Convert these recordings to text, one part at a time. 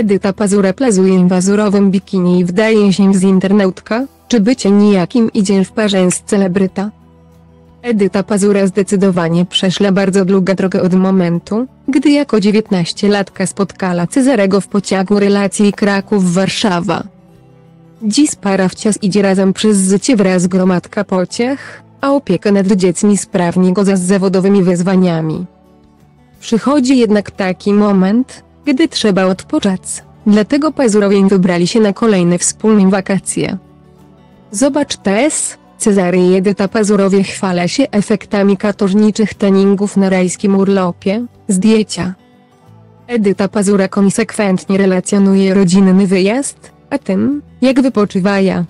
Edyta Pazura plazuje w wazurowym bikini i wdaje się z internautka, czy bycie nijakim idzie w parze z celebryta. Edyta Pazura zdecydowanie przeszła bardzo długą drogę od momentu, gdy jako 19-latka spotkała Cezarego w pociągu relacji Kraków-Warszawa. Dziś para wciąż idzie razem przez życie wraz gromadka pociech, a opiekę nad dziećmi sprawnie go za z zawodowymi wyzwaniami. Przychodzi jednak taki moment, gdy trzeba odpocząć, dlatego Pazurowie wybrali się na kolejne wspólne wakacje. Zobacz też, Cezary i Edyta Pazurowie chwala się efektami katorżniczych treningów na rajskim urlopie, zdjęcia. Edyta Pazura konsekwentnie relacjonuje rodzinny wyjazd, a tym, jak wypoczywaja.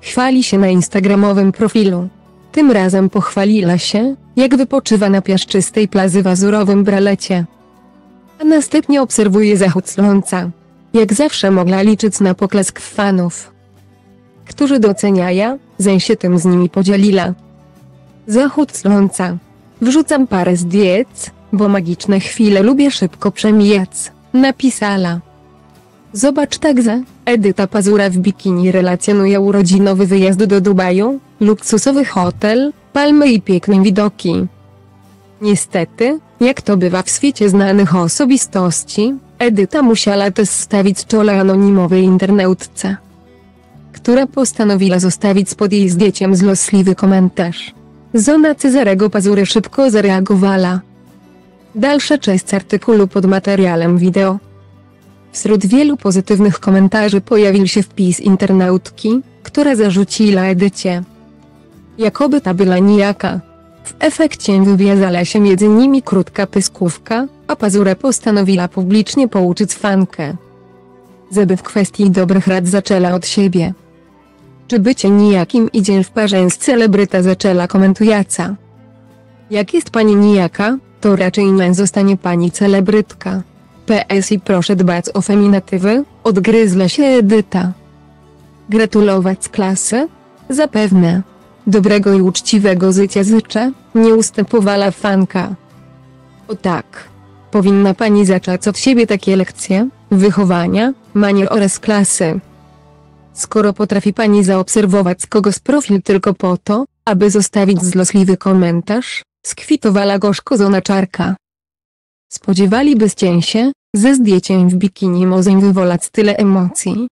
Chwali się na instagramowym profilu. Tym razem pochwaliła się, jak wypoczywa na piaszczystej plaży w azurowym bralecie. Następnie obserwuje zachód słońca. Jak zawsze mogła liczyć na poklask fanów, którzy doceniają, zań się tym z nimi podzieliła. Zachód słońca. Wrzucam parę zdjęć, bo magiczne chwile lubię szybko przemijać, napisała. Zobacz także, Edyta Pazura w bikini relacjonuje urodzinowy wyjazd do Dubaju, luksusowy hotel, palmy i piękne widoki. Niestety, jak to bywa w świecie znanych osobistości, Edyta musiała też stawić czole anonimowej internautce, która postanowiła zostawić pod jej zdjęciem złośliwy komentarz. Zona Cezarego Pazury szybko zareagowała. Dalsza część artykułu pod materiałem wideo. Wśród wielu pozytywnych komentarzy pojawił się wpis internautki, która zarzuciła Edycie. Jakoby ta była nijaka. W efekcie wywiązała się między nimi krótka pyskówka, a Pazura postanowiła publicznie pouczyć fankę. Żeby w kwestii dobrych rad zaczęła od siebie. Czy bycie nijakim idzie w parze z celebryta zaczęła komentująca. Jak jest pani nijaka, to raczej nie zostanie pani celebrytka. PS i proszę dbać o feminatywy, odgryzła się Edyta. Gratulować klasy? Zapewne. Dobrego i uczciwego życia życzę, nie ustępowała fanka. O tak. Powinna pani zacząć od siebie takie lekcje, wychowania, manier oraz klasy. Skoro potrafi pani zaobserwować kogoś profil tylko po to, aby zostawić złośliwy komentarz, skwitowała gorzko zonaczarka. Spodziewalibyście się, ze zdjęciem w bikini może wyvolać tyle emocji.